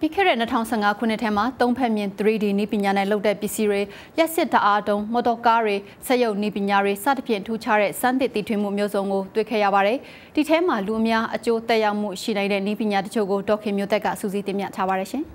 ပြီးခဲ့တဲ့2015ခုနှစ်ထဲမှာသုံးဖက်မြင် 3D နည်းပညာနဲ့လုပ်တဲ့ပစ္စည်းတွေရက်စစ်တအားတုံးမော်တော်ကားတွေစက်ရုပ်နည်းပညာတွေစသဖြင့်ထူးခြားတဲ့စမ်းသစ်တည်ထွင်မှုမျိုးစုံကိုတွေ့ခဲ့ရပါတယ်။ဒီထဲမှာလူအများအကျိုးသက်ရောက်မှုရှိနိုင်တဲ့နည်းပညာတချို့ကိုဒေါက်ခင်မျိုးသက်ကစူးစီးတင်ပြထားပါတယ်ရှင်။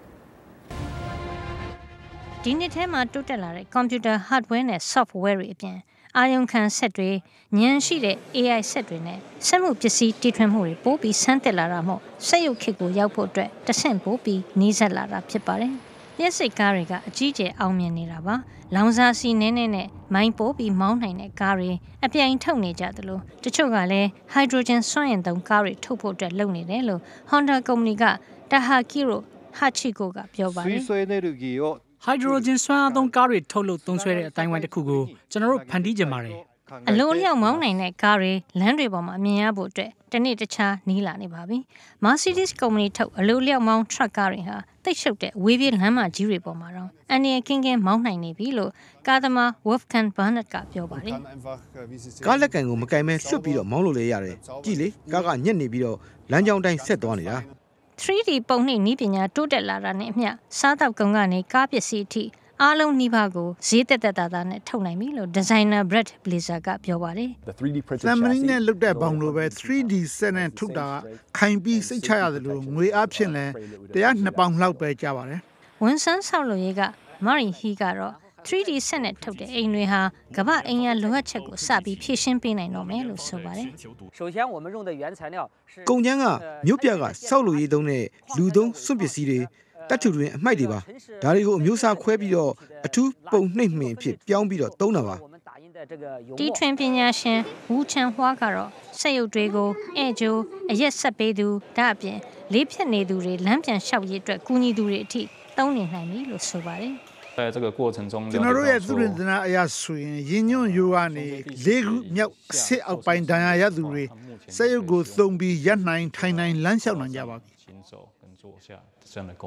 ဒီနှစ်ထဲမှာတိုးတက်လာတဲ့ computer hardware နဲ့ software တွေအပြင် အာယုံခံဆက်တွေဉာဏ်ရှိတဲ့ AI ဆက်တွေနဲ့စက်မှုပစ္စည်းတည်ထွင်မှုတွေပိုပြီးဆန်းသက်လာတာမို့စက်ရုပ်ခေတ်ကိုရောက်ဖို့အတွက်တဆင့်ပိုပြီးနှီးစပ်လာတာဖြစ်ပါတယ်။လျှက်စိတ်ကားတွေကအကြီးကျယ်အောင်မြင်နေတာပါ။လောင်စာစီနည်းနည်းနဲ့မိုင်းပိုးပြီးမောင်းနိုင်တဲ့ကားတွေအပြိုင်ထုတ်နေကြသလိုတချို့ကလည်း hydrogen စွမ်းအင်သုံးကားတွေထုတ်ဖို့အတွက်လုပ်နေတယ်လို့ Honda ကုမ္ပဏီက Tahakiro Hachiko ကပြောပါတယ်။ ဟိုက်ဒရိုဂျင်စွမ်းအားသုံးကားတွေထုတ်လုပ်သုံးစွဲတဲ့အတိုင်းဝိုင်းတစ်ခုကိုကျွန်တော်တို့ဖန်တီးကြပါတယ်။အလိုအလျောက်မောင်းနိုင်တဲ့ကားတွေလမ်းတွေပေါ်မှာမြင်ရဖို့အတွက်တနေ့တခြားနီးလာနေပါပြီ။ Mercedes ကုမ္ပဏီထုတ်အလိုအလျောက်မောင်း truck ကားတွေဟာတိတ်ရှုပ်တဲ့ဝေးပြေးလမ်းမကြီးတွေပေါ်မှာတော့အန်ဒီယကင်းကင်းမောင်းနိုင်နေပြီလို့ကားသမား Wolfgang Bernard ကပြောပါတယ်။ကားလက်ကန်ကိုမကင်မဲလွတ်ပြီးတော့မောင်းလို့လေရတယ်။ကြည့်လေကားကညက်နေပြီးတော့လမ်းကြောင်းတိုင်းဆက်သွားနေတာ။ 3D ပုံနှိပ်နည်းပညာတိုးတက်လာတာနဲ့အမျှစားတောက်ကုန်ကနေကားပစ္စည်းအထိအားလုံးနှိပါကိုဈေးသက်သက်သာသာနဲ့ထုတ်နိုင်ပြီလို့ designer Brett Blazer ကပြောပါတယ်။ Lamini နဲ့လုပ်တဲ့ဘောင်လိုပဲ 3D စက်နဲ့ထုတ်တာခိုင်ပြီးစိတ်ချရတယ်လို့ငွေအားဖြင့်လဲတရားနှစ်ပေါင်လောက်ပဲကြပါတယ်။ဝန်ဆန်းဆောက်လုပ်ရေးက Mari He ကတော့ 3D စနစ်ထုတ်တဲ့အိမ်တွေဟာကမ္ဘာအိမ်ရလိုအပ်ချက်ကိုစပြီးဖြည့်ရှင်းပေးနိုင်တော့မယ်လို့ဆိုပါတယ်။ကုန်ကျန်းကမြို့ပြကစောက်လူရေးသုံးတဲ့လူသုံးစွန့်ပစ္စည်းတွေတတ်ထူတွင်အမှိုက်တွေပါ။ဒါတွေကိုအမျိုးအစားခွဲပြီးတော့အထူးပုံနှိပ်မှင်ဖြစ်ပြောင်းပြီးတော့သုံးတာပါ။တီထွင်ပညာရှင်ဝူချန်ဟွာကတော့စက်ရုပ်တွေကိုအဲ့ဂျိုအရက်ဆက်ပေးသူဒါအပြင်လေးဖြတ်နေသူတွေလမ်းပြန်လျှောက်ရေးအတွက်ကူညီသူတွေအထိတုံးနေနိုင်ပြီလို့ဆိုပါတယ်။ 在这个过程中ကျွန်တော်တို့ရဲ့သူရင်သနာအရာဆိုရင်ရင်းညွန့်ရိုးကနေလေးခုမြောက်အစ်အောက်ပိုင်းဒဏ်ရာရသူတွေစက်ရုပ်ကိုသုံးပြီးရပ်နိုင်ထိုင်နိုင်လမ်းလျှောက်နိုင်ကြပါပြီ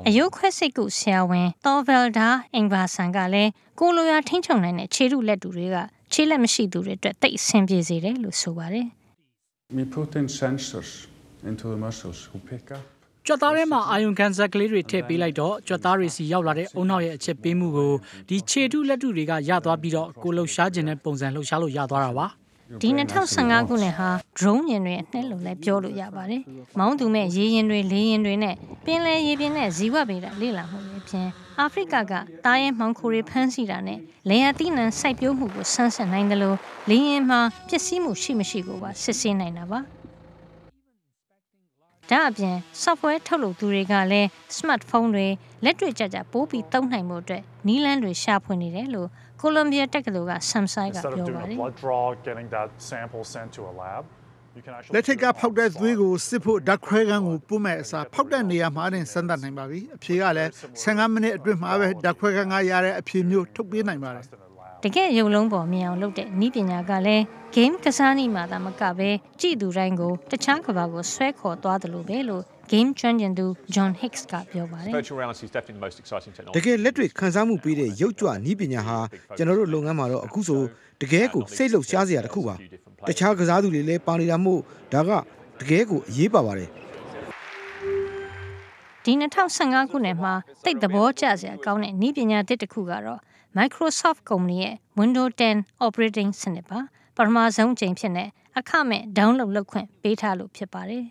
အယုတ်ခွဲစိတ်ကုဆရာဝန်သောဗယ်ဒါအင်ဗာဆန်ကလည်းကိုလိုရာထိန်းချုပ်နိုင်တဲ့ခြေထုလက်တူတွေကခြေလက်မရှိသူတွေအတွက်တိတ်အဆင်ပြေစေတယ်လို့ဆိုပါတယ်။ We put in sensors into the muscles who pick up ကြွက်သားထဲမှာအာယုံခံဇက်ကလေးတွေထည့်ပေးလိုက်တော့ကြွက်သားတွေစီရောက်လာတဲ့အုံနောက်ရဲ့အချက်ပေးမှုကိုဒီခြေထုလက်ထုတွေကရသွားပြီးတော့ကိုလှုပ်ရှားခြင်းတဲ့ပုံစံလှုပ်ရှားလို့ရသွားတာပါ။ဒီ2015ခုနှစ်ဟာ drone ယာဉ်တွေအနှစ်လို့လည်းပြောလို့ရပါတယ်။မောင်းသူမဲ့ရေယာဉ်တွေလေယာဉ်တွေနဲ့ပင်လယ်ရေပြင်နဲ့ဇီဝဗေဒလေ့လာမှုတွေဖြင့်အာဖရိကကတားရဲမှောင်ခိုတွေဖမ်းဆီးတာနဲ့လေယာတိနံစိုက်ပျိုးမှုကိုဆန်းစစ်နိုင်တယ်လို့လေယာဉ်မှာပျက်စီးမှုရှိမရှိကိုပါစစ်ဆေးနိုင်တာပါ။ ဒါအပြင် software ထုတ်လုပ်သူတွေကလည်း smartphone တွေလက်တွေ့ကြကြပိုးပြီးသုံးနိုင်မှုအတွက်နည်းလမ်းတွေရှာဖွေနေတယ်လို့ကိုလံဘီယာတက္ကသိုလ်က Samsung ကပြောပါတယ်လက်ထက်ကဖောက်တဲ့သွေးကိုစစ်ဖို့ဓာတ်ခွဲခန်းကိုပို့မဲ့အစားဖောက်တဲ့နေရာမှာတင်စမ်းသပ်နိုင်ပါပြီအဖြေကလည်း15မိနစ်အတွင်းမှာပဲဓာတ်ခွဲခန်းကရတဲ့အဖြေမျိုးထုတ်ပေးနိုင်ပါတယ် တကယ်ရုံလုံးပေါ်မြင်အောင်လုပ်တဲ့ဤပညာကလည်း game ကစားနည်းမှာသာမကပဲကြည့်သူတိုင်းကိုတခြားကဘာကိုဆွဲခေါ်သွားတယ်လို့ပဲလို့ game ကျွမ်းကျင်သူ John Hicks ကပြောပါတယ်တကယ်လက်တွေ့ခန်းစားမှုပေးတဲ့ရုပ်ကြွနည်းပညာဟာကျွန်တော်တို့လုပ်ငန်းမှာတော့အခုဆိုတကယ်ကိုစိတ်လှုပ်ရှားစရာတစ်ခုပါတခြားကစားသူတွေလည်းပါနေတာမို့ဒါကတကယ်ကိုအရေးပါပါတယ်ဒီ2015ခုနှစ်မှာတိတ်သဘောကျစရာကောင်းတဲ့နည်းပညာတစ်တစ်ခုကတော့ Microsoft ကုမ္ပဏီရဲ့ Windows 10 operating စနစ်ပါ ပထမဆုံးချိန်ဖြစ်တဲ့အခမဲ့ download လုပ်ခွင့်ပေးထားလို့ဖြစ်ပါတယ်